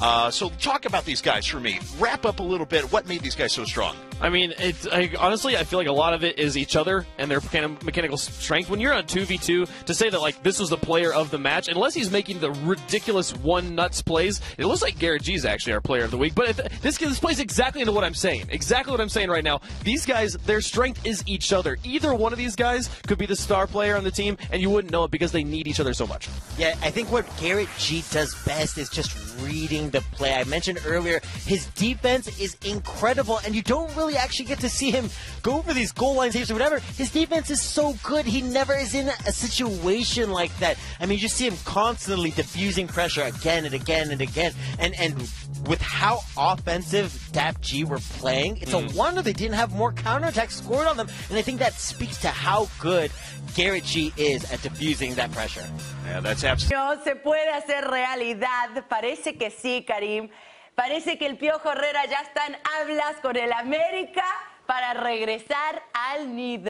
Uh, so talk about these guys for me. Wrap up a little bit. What made these guys so strong? I mean, it's I, honestly, I feel like a lot of it is each other and their mechanical strength. When you're on two v two, to say that like this was the player of the match, unless he's making the ridiculous one nuts plays, it looks like GarrettG is actually our player of the week. But this this plays exactly into what I'm saying. Exactly what I'm saying right now. These guys, their strength is each other. Either one of these guys could be the star player on the team, and you wouldn't know it because they need each other so much. Yeah, I think what Garrett G does best is just reading the play. I mentioned earlier his defense is incredible, and you don't really actually get to see him go for these goal line saves or whatever. His defense is so good, he never is in a situation like that. I mean, you just see him constantly diffusing pressure again and again and again. And and with how offensive DAPG were playing, it's mm. a wonder they didn't have more counterattacks scored on them. And I think that speaks to how good GarrettG is at diffusing that pressure. Yeah, that's absolutely. No se puede hacer realidad. Parece que sí, Karim. Parece que el Piojo Herrera ya está en hablas con el América para regresar al nido.